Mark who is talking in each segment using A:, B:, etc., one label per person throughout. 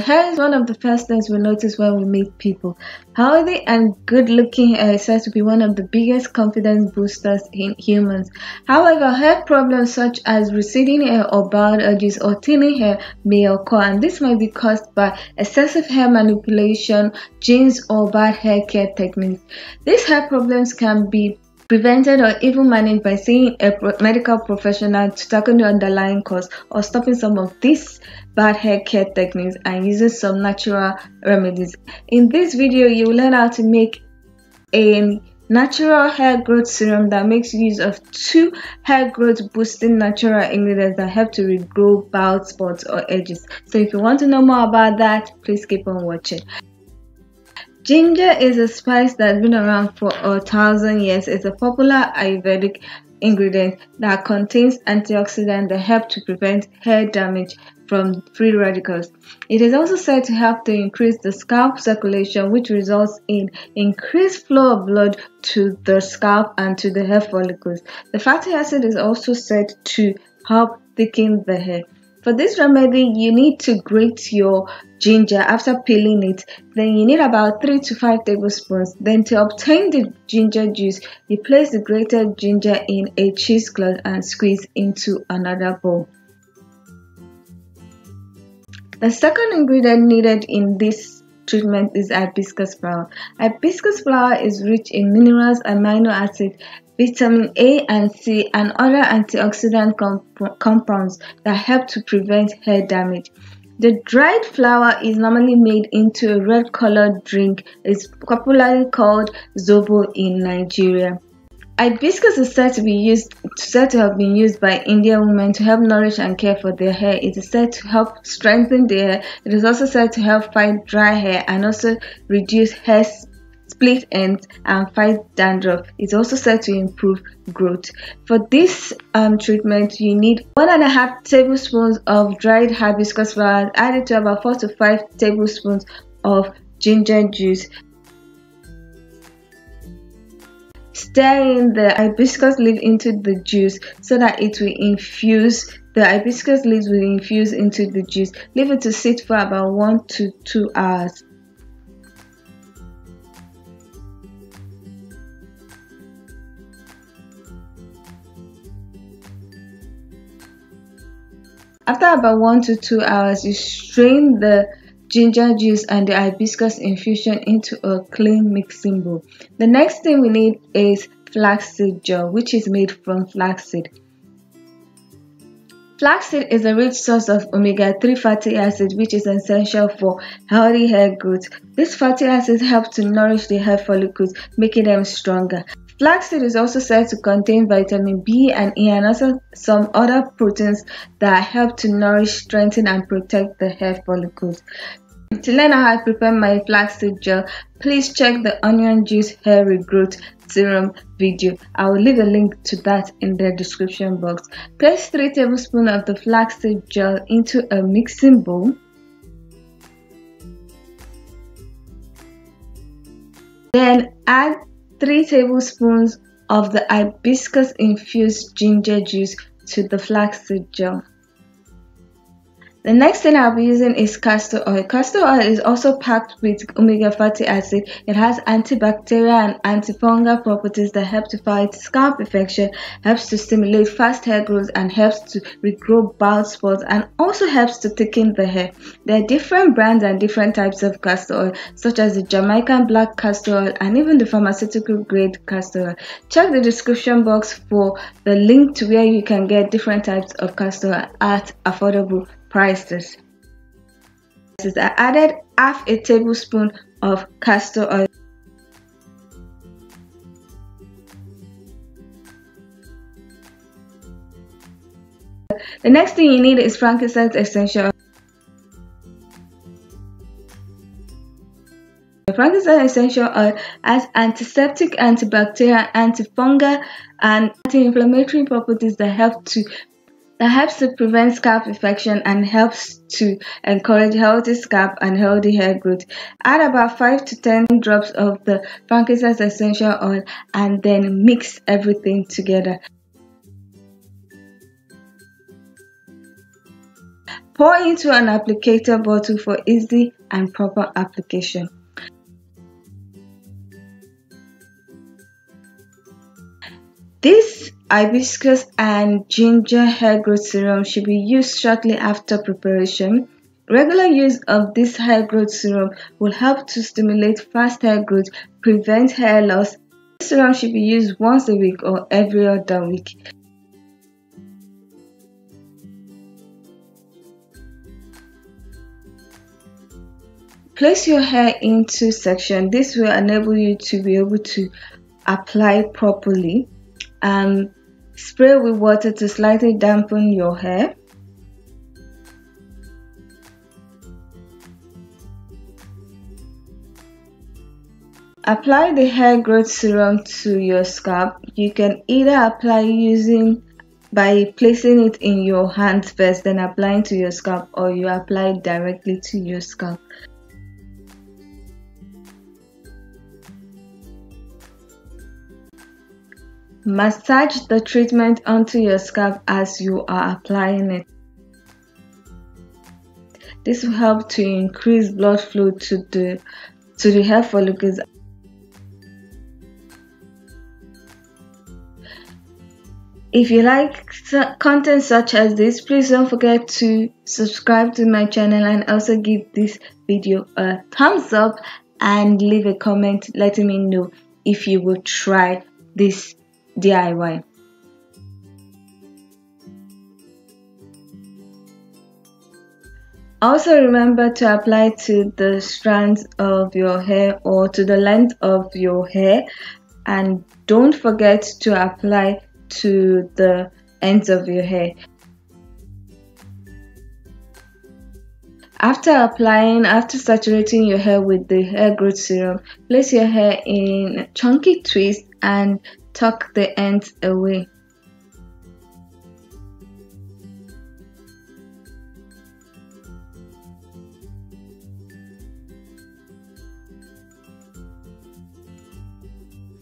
A: Hair is one of the first things we notice when we meet people. Healthy and good looking hair uh, is said to be one of the biggest confidence boosters in humans. However, hair problems such as receding hair or bald edges or thinning hair may occur and this might be caused by excessive hair manipulation, genes or bad hair care techniques. These hair problems can be prevented or even managed by seeing a medical professional to tackle the underlying cause or stopping some of these bad hair care techniques and using some natural remedies. In this video, you will learn how to make a natural hair growth serum that makes use of two hair growth boosting natural ingredients that help to regrow bald spots or edges. So if you want to know more about that, please keep on watching. Ginger is a spice that's been around for a thousand years. It's a popular Ayurvedic ingredient that contains antioxidants that help to prevent hair damage from free radicals. It is also said to help to increase the scalp circulation, which results in increased flow of blood to the scalp and to the hair follicles. The fatty acid is also said to help thicken the hair. For this remedy, you need to grate your ginger after peeling it. Then you need about 3 to 5 tablespoons. Then to obtain the ginger juice, you place the grated ginger in a cheesecloth and squeeze into another bowl. The second ingredient needed in this treatment is hibiscus flower. Hibiscus flower is rich in minerals, and amino acids, vitamin A and C, and other antioxidant comp compounds that help to prevent hair damage. The dried flower is normally made into a red colored drink. It's popularly called zobo in Nigeria. Hibiscus is said to be used said to have been used by Indian women to help nourish and care for their hair. It is said to help strengthen their hair. It is also said to help fight dry hair and also reduce hair split ends and fight dandruff. It's also said to improve growth. For this um, treatment, you need one and a half tablespoons of dried hibiscus flowers added to about four to five tablespoons of ginger juice. Stir in the hibiscus leaf into the juice so that it will infuse the hibiscus leaves will infuse into the juice. Leave it to sit for about 1 to 2 hours. After about 1 to 2 hours, you strain the ginger juice and the hibiscus infusion into a clean mixing bowl. The next thing we need is flaxseed gel, which is made from flaxseed. Flaxseed is a rich source of omega-3 fatty acids which is essential for healthy hair growth. These fatty acids help to nourish the hair follicles, making them stronger. Flaxseed is also said to contain vitamin B and E and also some other proteins that help to nourish, strengthen, and protect the hair follicles. To learn how I prepare my flaxseed gel, please check the onion juice hair regrowth serum video. I will leave a link to that in the description box. Place 3 tablespoons of the flaxseed gel into a mixing bowl. Then add 3 tablespoons of the hibiscus infused ginger juice to the flaxseed gel. The next thing I'll be using is castor oil. Castor oil is also packed with omega fatty acid. It has antibacterial and antifungal properties that help to fight scalp infection, helps to stimulate fast hair growth, and helps to regrow bald spots, and also helps to thicken the hair. There are different brands and different types of castor oil, such as the Jamaican black castor oil and even the pharmaceutical grade castor oil. Check the description box for the link to where you can get different types of castor oil at affordable prices. I added half a tablespoon of castor oil. The next thing you need is frankincense essential oil. Frankincense essential oil has antiseptic, antibacterial, antifungal, and anti-inflammatory properties that help to that helps to prevent scalp infection and helps to encourage healthy scalp and healthy hair growth. Add about 5 to 10 drops of the frankincense essential oil and then mix everything together. Pour into an applicator bottle for easy and proper application. This hibiscus and ginger hair growth serum should be used shortly after preparation. Regular use of this hair growth serum will help to stimulate fast hair growth, prevent hair loss. This serum should be used once a week or every other week. Place your hair into section. This will enable you to be able to apply properly and spray with water to slightly dampen your hair. Apply the hair growth serum to your scalp. You can either apply using by placing it in your hands first then applying to your scalp or you apply directly to your scalp. Massage the treatment onto your scalp as you are applying it. This will help to increase blood flow to the to the hair follicles. If you like content such as this, please don't forget to subscribe to my channel and also give this video a thumbs up and leave a comment letting me know if you will try this DIY. Also remember to apply to the strands of your hair or to the length of your hair and don't forget to apply to the ends of your hair. After applying, after saturating your hair with the hair growth serum, place your hair in chunky twist and tuck the ends away.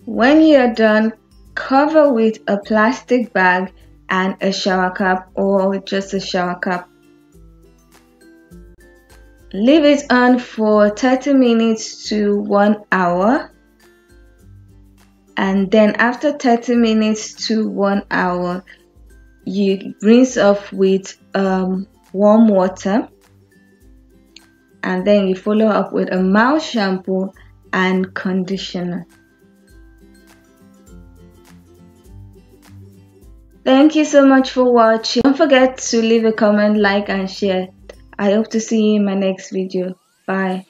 A: When you're done, cover with a plastic bag and a shower cap or just a shower cap. Leave it on for 30 minutes to 1 hour and then after 30 minutes to 1 hour you rinse off with um, warm water. And then you follow up with a mild shampoo and conditioner. Thank you so much for watching. Don't forget to leave a comment like and share. I hope to see you in my next video. Bye